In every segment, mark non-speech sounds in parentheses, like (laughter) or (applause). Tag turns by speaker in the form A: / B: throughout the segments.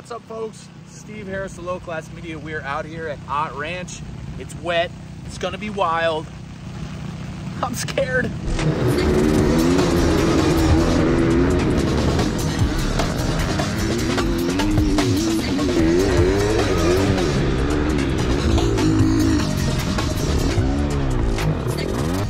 A: What's up, folks? Steve Harris, the Low Class Media. We're out here at Ott Ranch. It's wet. It's gonna be wild. I'm scared.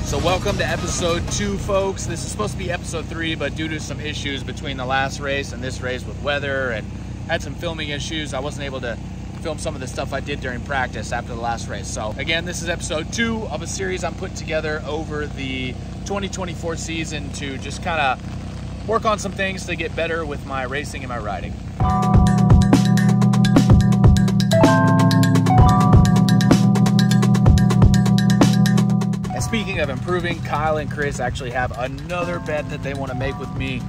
A: So welcome to episode two, folks. This is supposed to be episode three, but due to some issues between the last race and this race with weather and had some filming issues, I wasn't able to film some of the stuff I did during practice after the last race. So again, this is episode two of a series I'm putting together over the 2024 season to just kind of work on some things to get better with my racing and my riding. And speaking of improving, Kyle and Chris actually have another bet that they want to make with me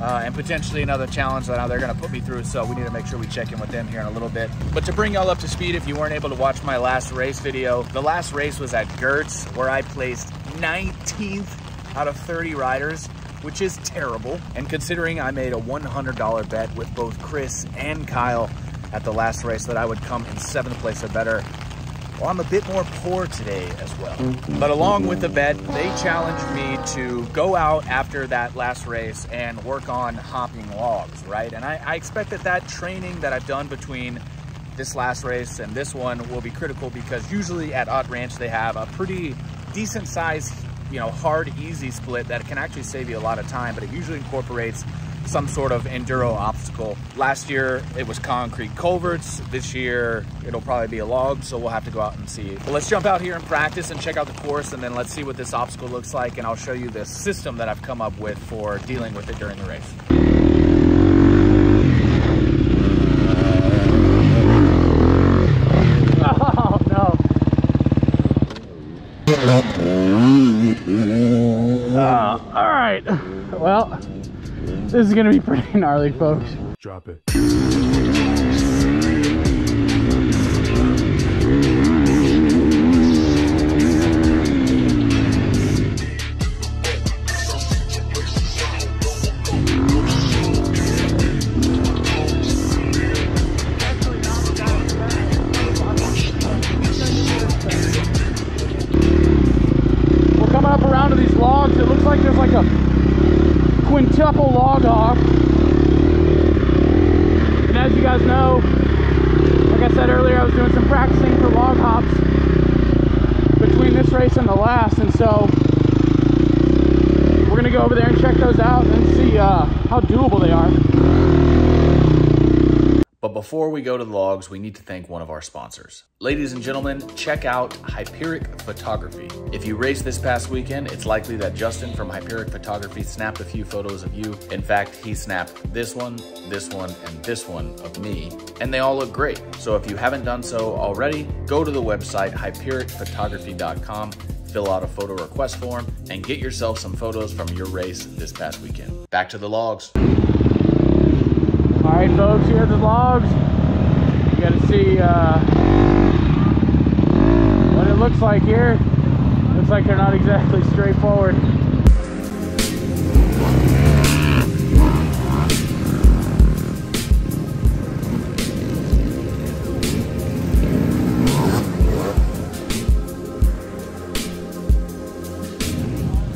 A: uh, and potentially another challenge that they're going to put me through. So we need to make sure we check in with them here in a little bit. But to bring y'all up to speed, if you weren't able to watch my last race video, the last race was at Gertz where I placed 19th out of 30 riders which is terrible. And considering I made a $100 bet with both Chris and Kyle at the last race that I would come in seventh place or better, well, I'm a bit more poor today as well. Mm-hmm. But along with the mm-hmm. bet, they challenged me to go out after that last race and work on hopping logs, right? And I, I expect that that training that I've done between this last race and this one will be critical because usually at Ott Ranch they have a pretty decent size, you know, hard, easy split that can actually save you a lot of time, but it usually incorporates some sort of enduro obstacle. Last year, it was concrete culverts. This year, it'll probably be a log, so we'll have to go out and see. But let's jump out here and practice and check out the course, and then let's see what this obstacle looks like, and I'll show you the system that I've come up with for dealing with it during the race. Oh, no.
B: Uh, all right. Well, this is gonna be pretty (laughs) gnarly, folks.
C: Drop it.
A: Before we go to the logs, we need to thank one of our sponsors. Ladies and gentlemen, check out Hyperic Photography. If you raced this past weekend, it's likely that Justin from Hyperic Photography snapped a few photos of you. In fact, he snapped this one, this one, and this one of me, and they all look great. So if you haven't done so already, go to the website hypericphotography.com fill out a photo request form, and get yourself some photos from your race this past weekend. Back to the logs.
B: Right, folks, here are the logs. You got to see uh, what it looks like here. Looks like they're not exactly straightforward.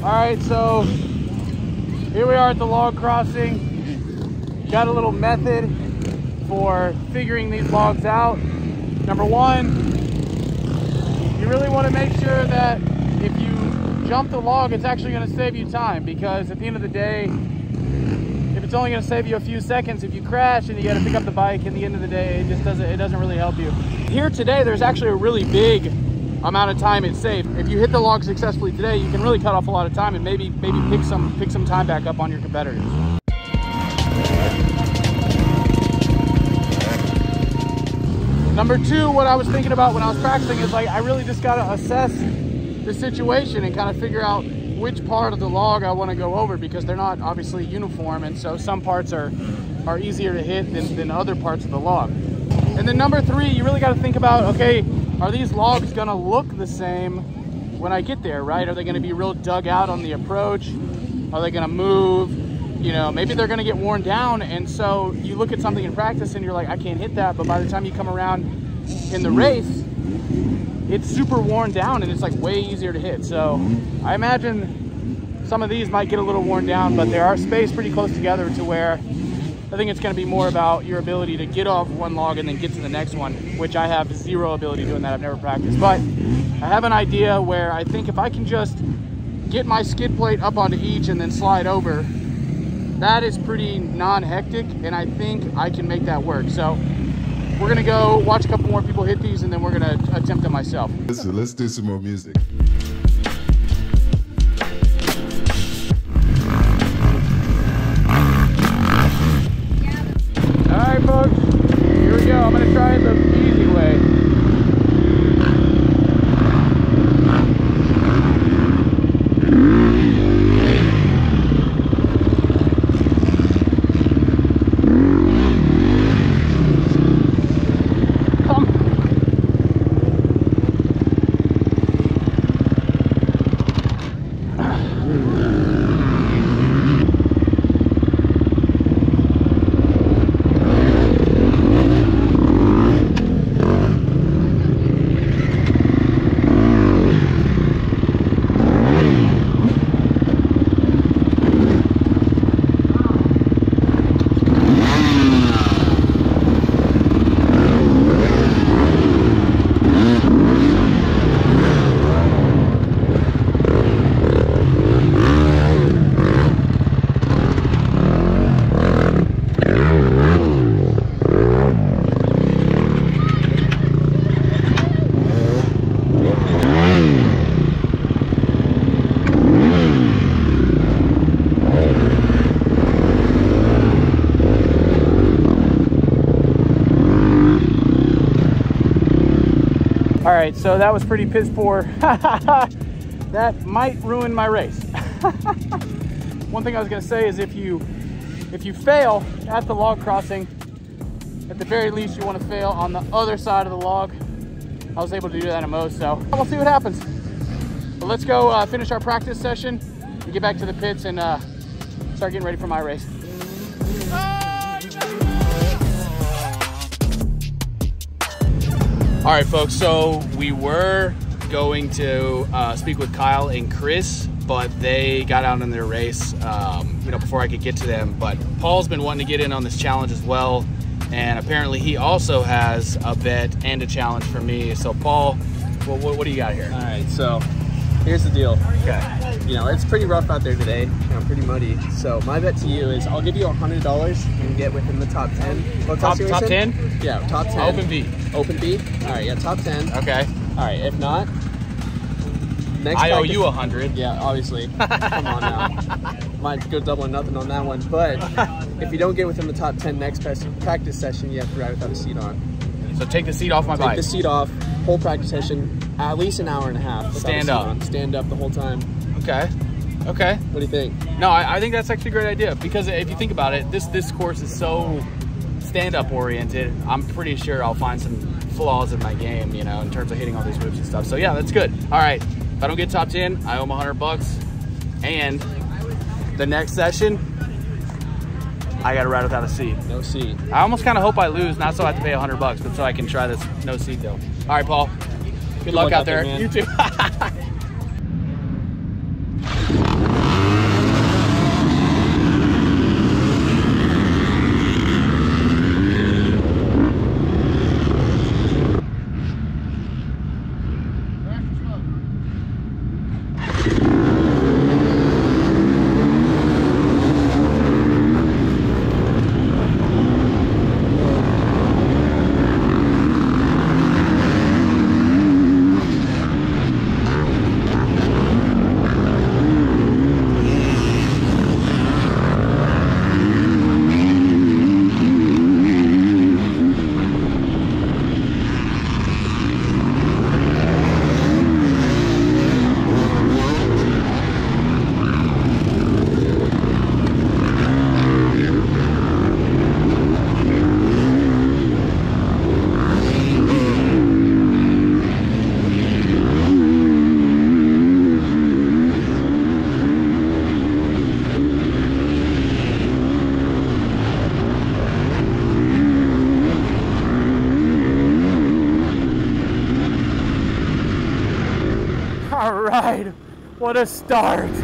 B: All right, so here we are at the log crossing got a little method for figuring these logs out. Number one, you really want to make sure that if you jump the log, it's actually going to save you time because at the end of the day, if it's only going to save you a few seconds, if you crash and you got to pick up the bike, at the end of the day, it just doesn't it doesn't really help you. Here today, there's actually a really big amount of time it saved. If you hit the log successfully today, you can really cut off a lot of time and maybe maybe pick some pick some time back up on your competitors. Number two, what I was thinking about when I was practicing is like I really just gotta assess the situation and kind of figure out which part of the log I want to go over because they're not obviously uniform and so some parts are are easier to hit than, than other parts of the log. And then number three, you really got to think about okay, are these logs gonna look the same when I get there, right? Are they gonna be real dug out on the approach? Are they gonna move? You know, maybe they're going to get worn down. And so you look at something in practice and you're like, I can't hit that. But by the time you come around in the race, it's super worn down and it's like way easier to hit. So I imagine some of these might get a little worn down, but they are spaced pretty close together to where I think it's going to be more about your ability to get off one log and then get to the next one, which I have zero ability doing that. I've never practiced, but I have an idea where I think if I can just get my skid plate up onto each and then slide over, that is pretty non-hectic, and I think I can make that work. So we're gonna go watch a couple more people hit these, and then we're gonna attempt it myself.
C: Let's do some more music.
B: All right, folks, here we go. I'm gonna try it the easy way. Come. All right, so that was pretty piss poor. (laughs) that might ruin my race. (laughs) One thing I was gonna say is if you if you fail at the log crossing, at the very least you want to fail on the other side of the log. I was able to do that at most, so we'll see what happens. But let's go uh, finish our practice session and get back to the pits and uh, start getting ready for my race.
A: All right, folks. So we were going to uh, speak with Kyle and Chris, but they got out in their race, um, you know, before I could get to them. But Paul's been wanting to get in on this challenge as well, and apparently he also has a bet and a challenge for me. So, Paul, what, what, what do you got here?
D: All right, so here's the deal.
A: Okay.
D: You know, it's pretty rough out there today. You know, pretty muddy. So my bet to you is I'll give you hundred dollars and get within the top ten. What
A: Top top ten.
D: Yeah, top ten.
A: Open B.
D: Open B. All right, yeah, top ten.
A: Okay.
D: All right, if not, next.
A: I owe you a hundred.
D: Yeah, obviously. (laughs) Come on now. Might go double or nothing on that one. But if you don't get within the top ten next practice session, you have to ride without a seat on.
A: So take the seat off my
D: Take
A: bike.
D: Take the seat off. Whole practice session, at least an hour and a half.
A: Stand up.
D: on. Stand up the whole time.
A: Okay. Okay.
D: What do you think?
A: No, I, I think that's actually a great idea because if you think about it, this this course is so stand-up oriented. I'm pretty sure I'll find some flaws in my game, you know, in terms of hitting all these whips and stuff. So yeah, that's good. All right, if I don't get top ten, I owe him 100 bucks, and the next session, I got to ride without a seat.
D: No seat.
A: I almost kind of hope I lose, not so I have to pay 100 bucks, but so I can try this no seat deal. All right, Paul. Good, luck, out there.
D: man.
A: you too. (laughs)
B: What a start.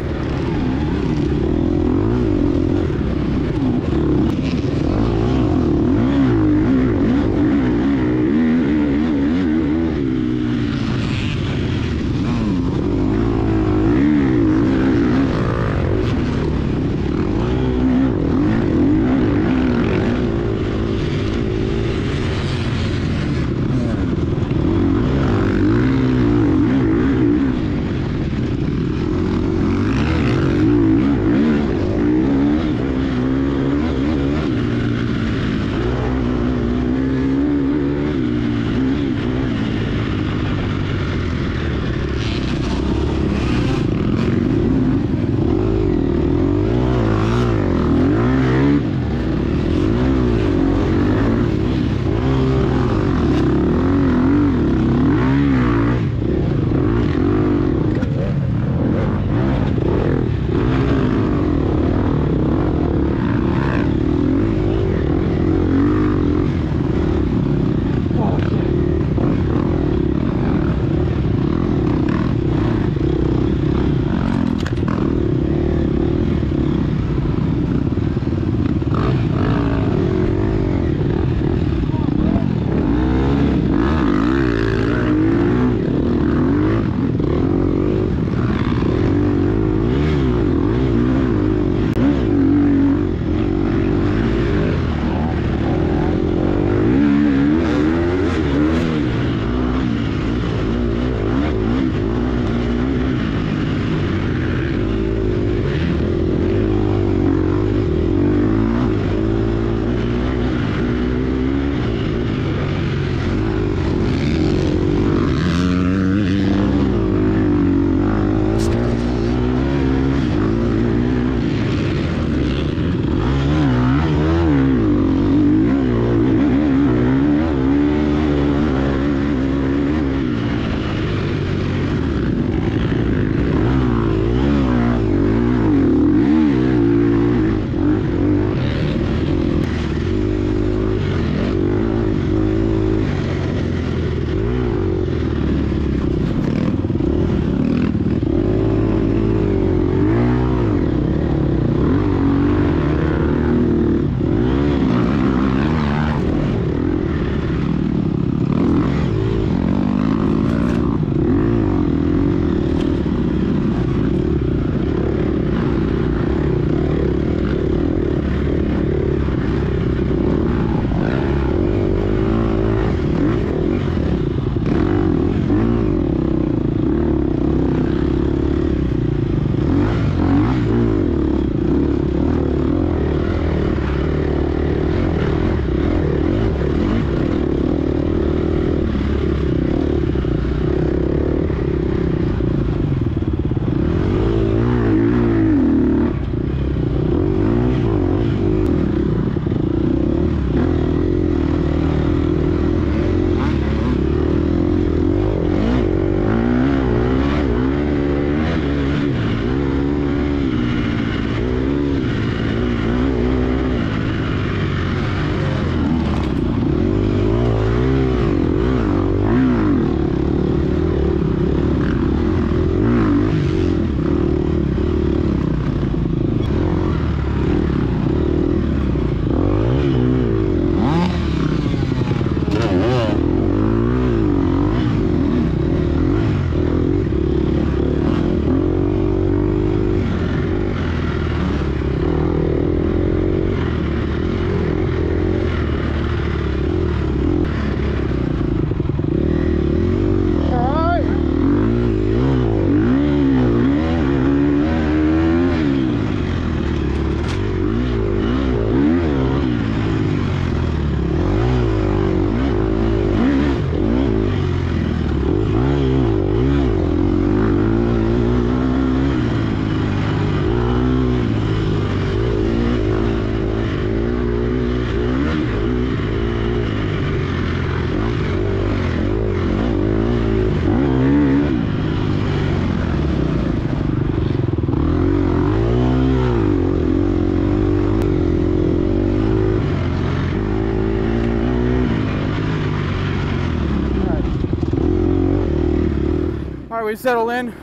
B: We settle in.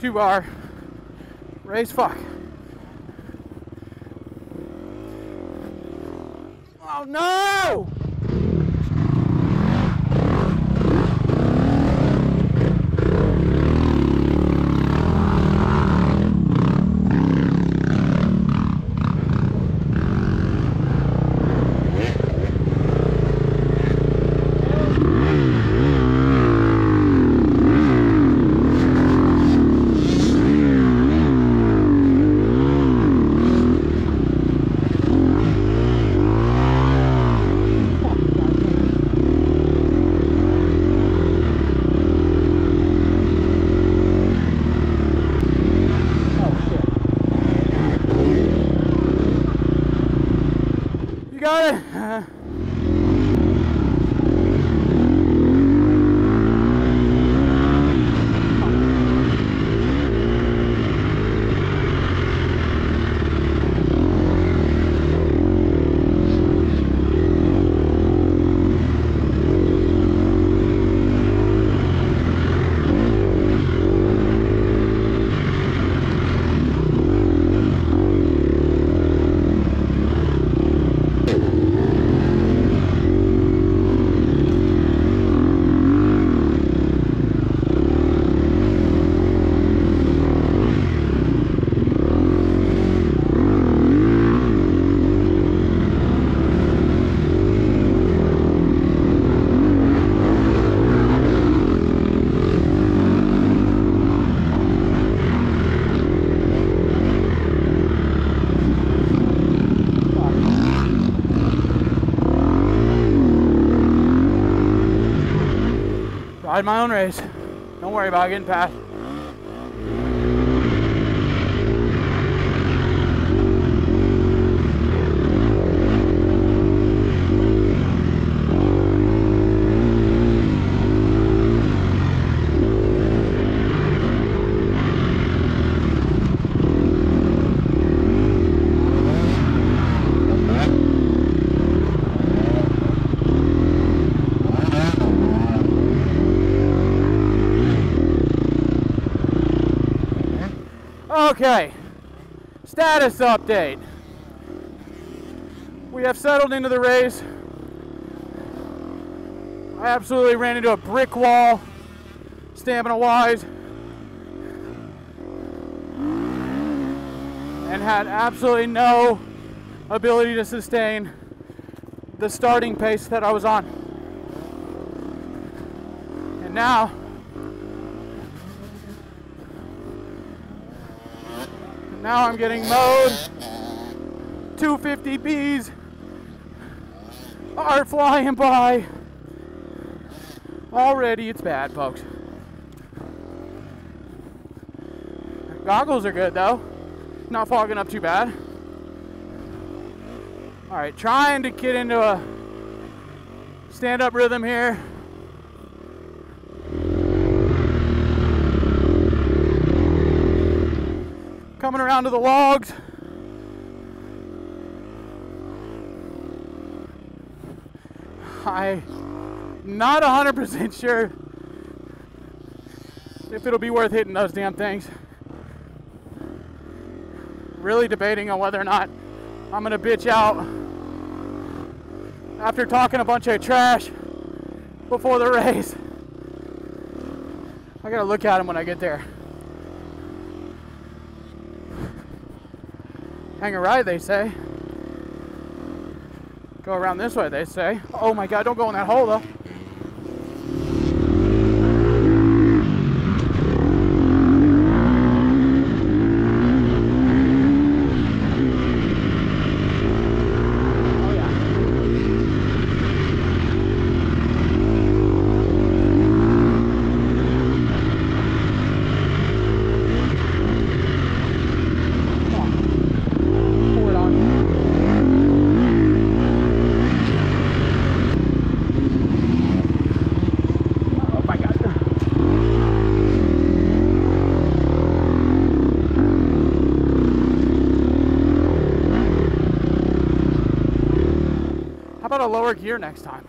B: to our race. Fuck. Oh no! You got it. Ride my own race. Don't worry about getting past. Okay, status update. We have settled into the race. I absolutely ran into a brick wall, stamina wise, and had absolutely no ability to sustain the starting pace that I was on. And now, Now I'm getting mowed. 250 bees are flying by. Already it's bad, folks. Goggles are good though. Not fogging up too bad. All right, trying to get into a stand-up rhythm here. Coming around to the logs. I'm not 100% sure if it'll be worth hitting those damn things. Really debating on whether or not I'm gonna bitch out after talking a bunch of trash before the race. I gotta look at them when I get there. Hang a ride, they say. Go around this way, they say. Oh my god, don't go in that hole though. A lower gear next time?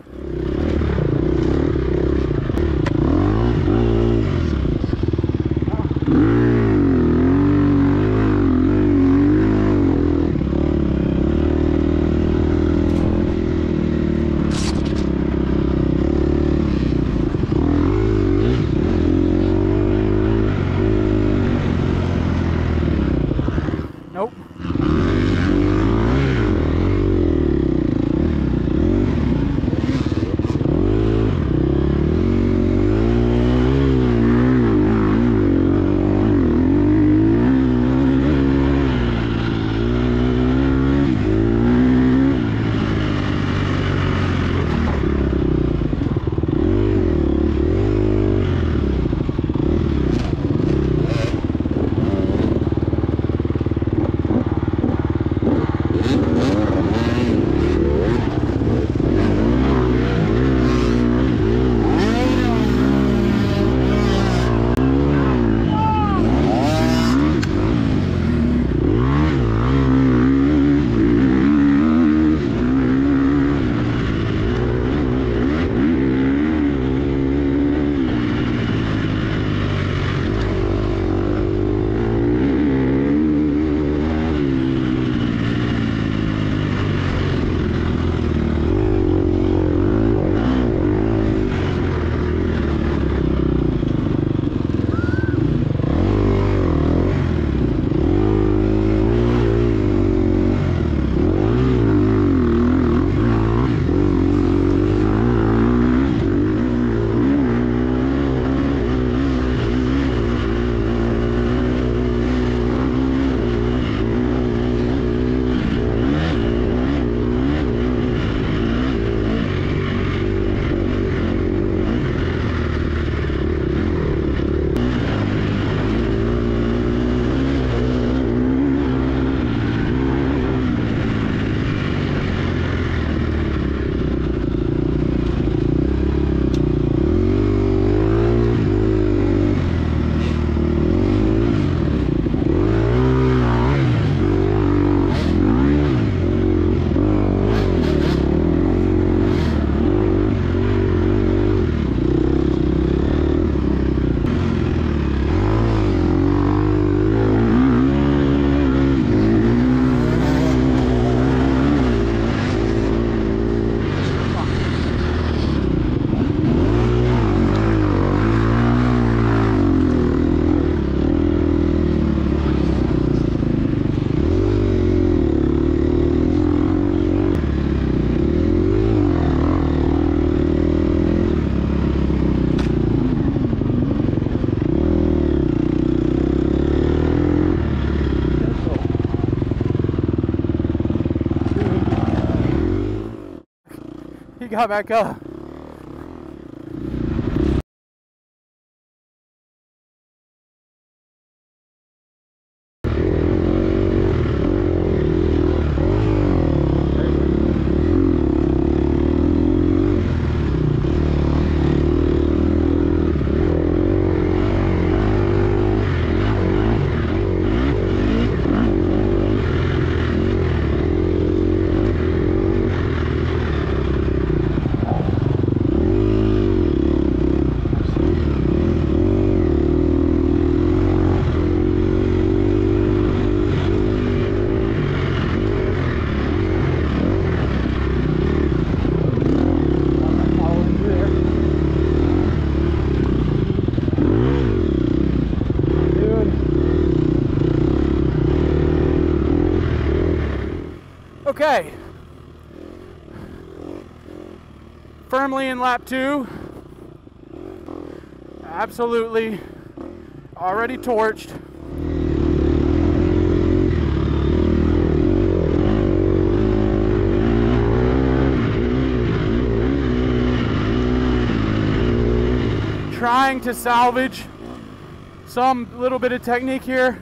B: Got back up. Okay. Firmly in lap two. Absolutely already torched. Trying to salvage some little bit of technique here.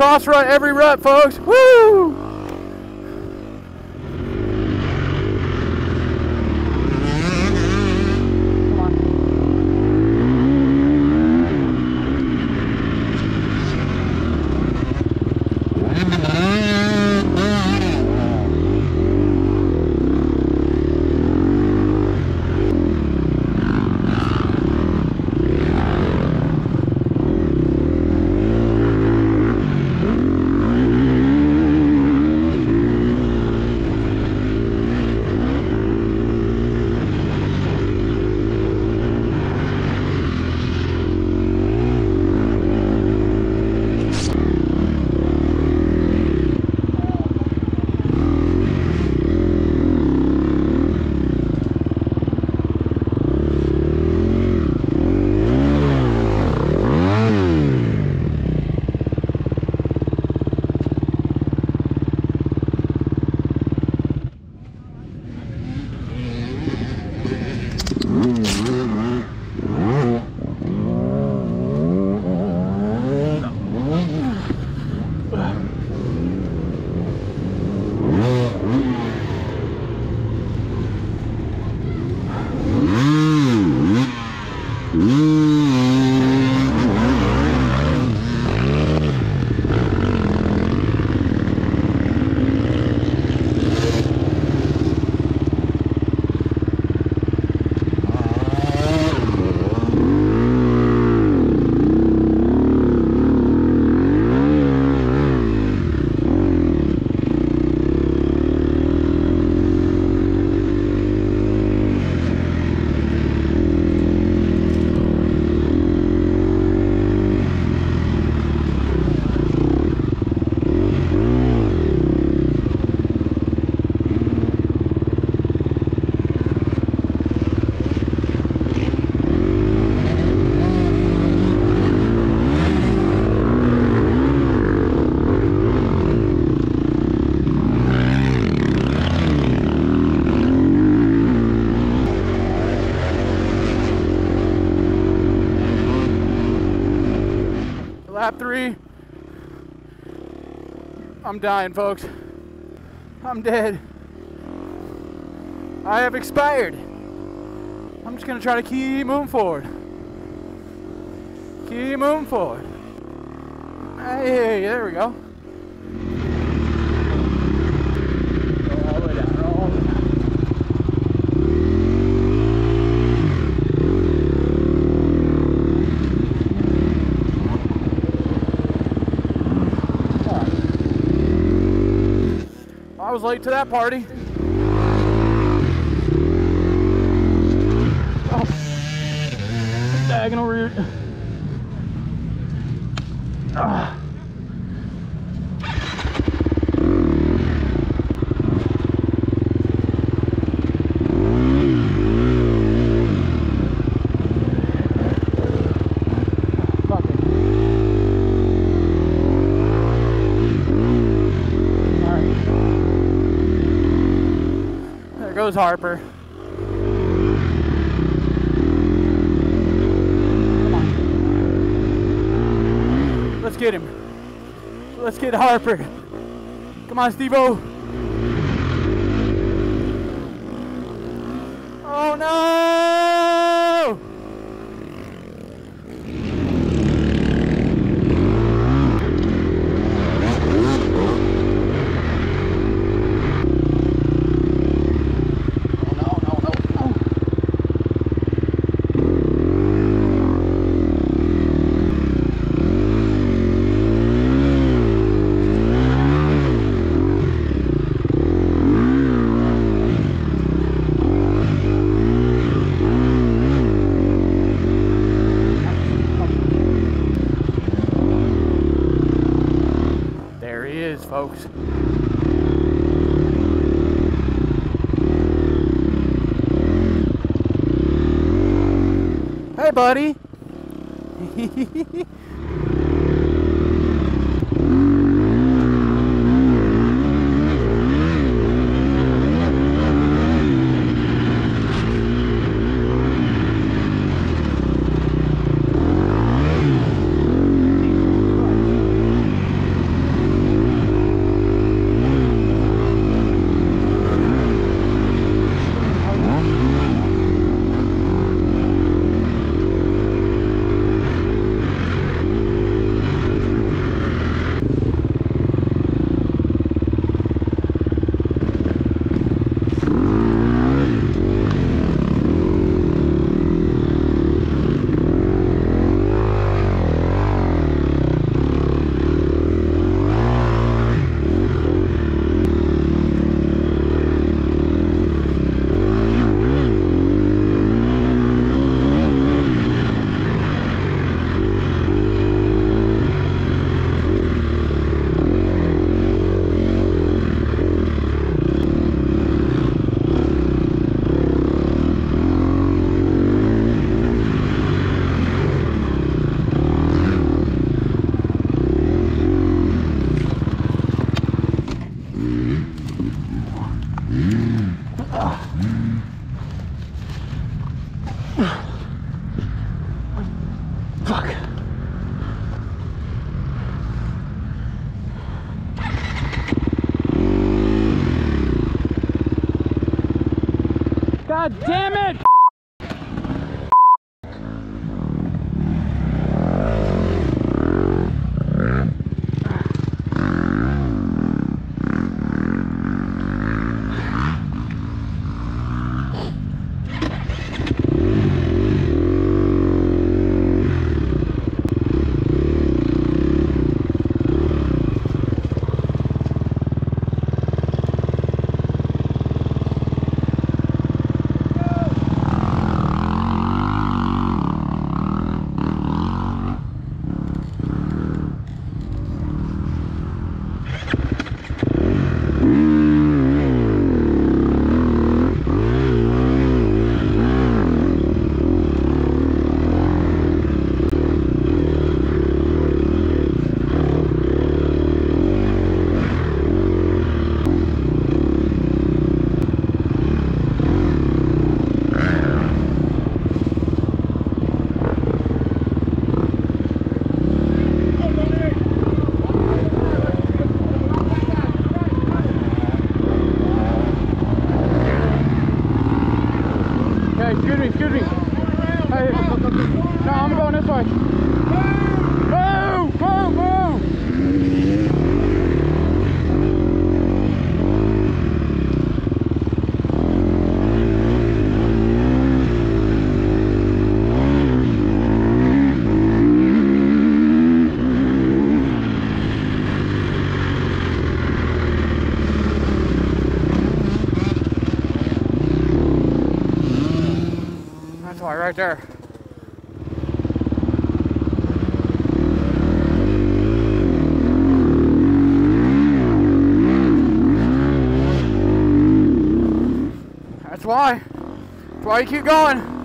B: Cross rut every rut, folks. Woo! I'm dying, folks. I'm dead. I have expired. I'm just gonna try to keep moving forward. Keep moving forward. Hey, there we go. Go all the way down, all the way down. I was late to that party. Oh. Route. Ah. Goes Harper. Let's get him. Let's get Harper. Come on, Steve-O. Oh no! Oh no, no, no, no. There he is, folks. Hey, buddy. (laughs) right there. That's why. That's why you keep going.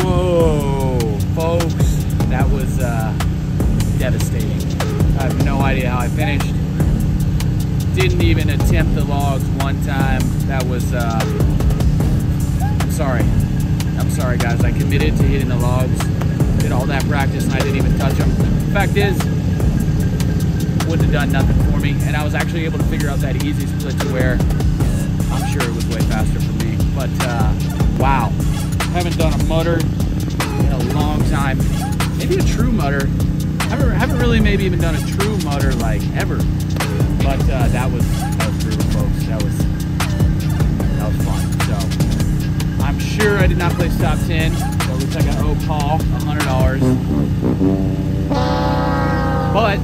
A: Whoa, folks, that was uh, devastating. I have no idea how I finished. Didn't even attempt the logs one time. That was, uh, I'm sorry. I'm sorry, guys. I committed to hitting the logs. Did all that practice and I didn't even touch them. Fact is, wouldn't have done nothing for me. And I was actually able to figure out that easy split to where I'm sure it was way faster for me. But uh, wow, haven't done a mudder in a long time. Maybe a true mudder. Haven't, haven't really maybe even done a true mudder like ever. But uh, that was that was brutal, folks. That was that was fun. So I'm sure I did not place top ten. So at least I got owe Paul hundred dollars. But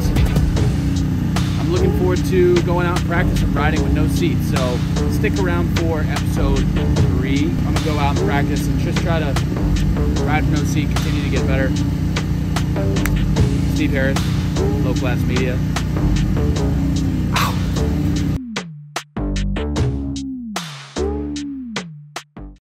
A: I'm looking forward to going out and practicing riding with no seat. So stick around for episode three. I'm gonna go out and practice and just try to ride with no seat, continue to get better. Steve Harris, Low Class Media.